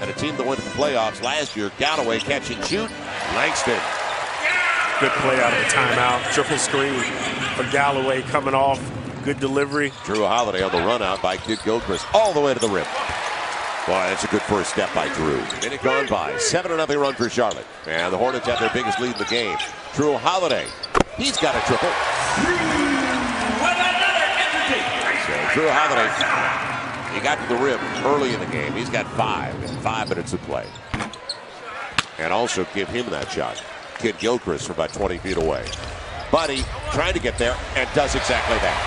and a team that went to the playoffs last year. Galloway catch and shoot. Langston. Good play out of the timeout. Triple screen for Galloway coming off. Good delivery. Jrue Holiday on the run out by Kidd Gilchrist all the way to the rim. Boy, that's a good first step by Jrue. Minute gone by. 7 0 run for Charlotte. And the Hornets have their biggest lead in the game. Jrue Holiday. He's got a triple. So Jrue Holiday, he got to the rim early in the game. He's got five in five minutes of play. And also give him that shot. Kidd Gilchrist from about 20 feet away. Buddy trying to get there and does exactly that.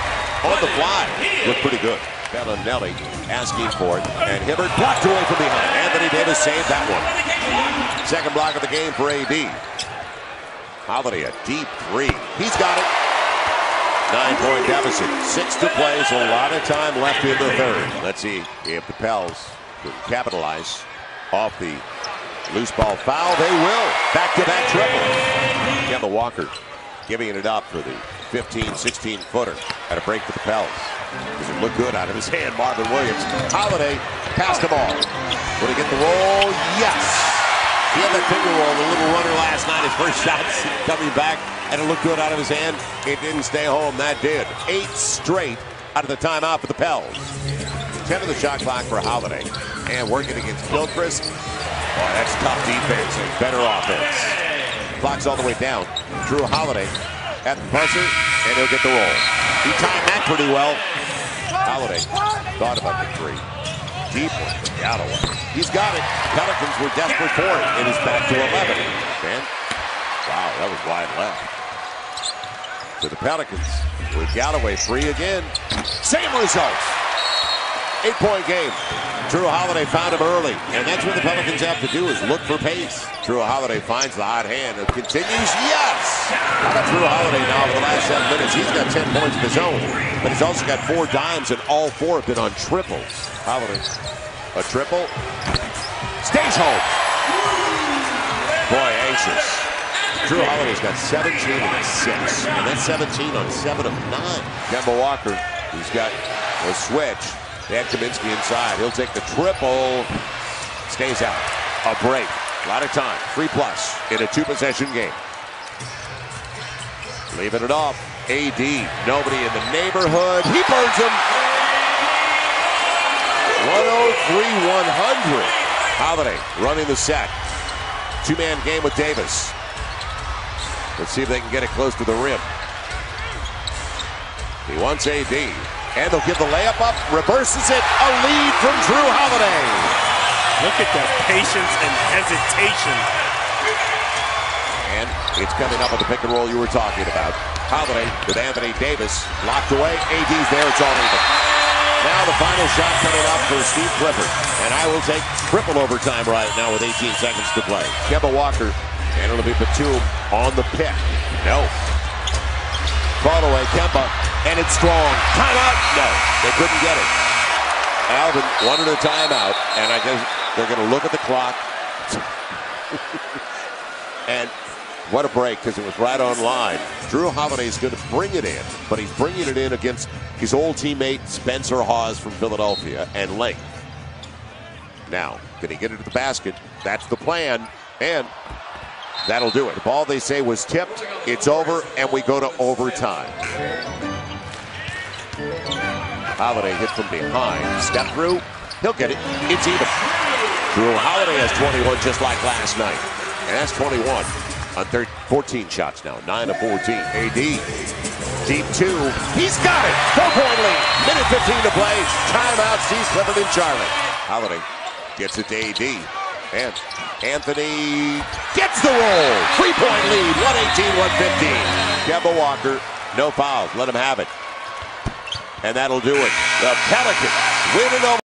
On the fly. Looked pretty good. Belinelli asking for it. And Hibbert blocked away from behind. Anthony Davis saved that one. Second block of the game for AD. Holiday a deep three. He's got it. Nine-point deficit. Six to play. So a lot of time left in the third. Let's see if the Pels can capitalize off the loose ball foul. They will. Back-to-back triple. Kemba Walker giving it up for the 15, 16 footer at a break for the Pels. Does it look good out of his hand, Marvin Williams. Holiday passed the ball. Will he get the roll? Yes. He had that finger roll, the little runner last night. His first shots coming back, and it looked good out of his hand. It didn't stay home. That did. Eight straight out of the timeout for the Pels. 10 of the shot clock for Holiday. And working against Gilchrist. Boy, that's tough defense and better offense. Clock's all the way down. Jrue Holiday at the buzzer, and he'll get the roll. He timed that pretty well. Holiday thought about the three. Deep. He's got it. Pelicans were desperate for it. It is back to 11. And, wow, that was wide left. To the Pelicans with Galloway free again. Same results. Eight-point game. Jrue Holiday found him early, and that's what the Pelicans have to do is look for pace. Jrue Holiday finds the hot hand and continues. Yes! How about Jrue Holiday now for the last minutes? He's got 10 points of his own, but he's also got four dimes, and all four have been on triples. Holiday, a triple, stays home. Boy, anxious. Jrue Holiday's got 17 and 6, and that's 17 on 7 of 9. Kemba Walker, he's got a switch. They had Kaminsky inside. He'll take the triple. Stays out. A break. A lot of time. Three plus in a two-possession game. Leaving it off. AD. Nobody in the neighborhood. He burns him. 103-100. Holiday running the set. Two-man game with Davis. Let's see if they can get it close to the rim. He wants AD. And they'll give the layup up. Reverses it. A lead from Jrue Holiday. Look at that patience and hesitation. And it's coming up with the pick and roll you were talking about. Holiday with Anthony Davis. Locked away. AD's there. It's all even. Now the final shot coming up for Steve Clifford. And I will take triple overtime right now with 18 seconds to play. Kemba Walker and it'll be Batum on the pick. No. Ball away, Kemba, and it's strong. Timeout. No, they couldn't get it. Alvin wanted a timeout, and I guess they're going to look at the clock. and what a break because it was right on line. Holiday is going to bring it in, but he's bringing it in against his old teammate Spencer Hawes from Philadelphia and Lake. Now, can he get it to the basket? That's the plan, and that'll do it. The ball they say was tipped. It's over, and we go to overtime. Holiday hit from behind. Step through. He'll get it. It's even. Jrue Holiday has 21 just like last night. And that's 21 Uh, on 13, 14 shots now. 9 of 14. AD. Deep two. He's got it. Four-point lead. Minute 15 to play. Timeout. Sees Clifford in Charlotte. Holiday gets it to AD. And Anthony gets the roll. Three-point lead. 118-115. Kemba Walker. No fouls. Let him have it. And that'll do it. The Pelicans win it over.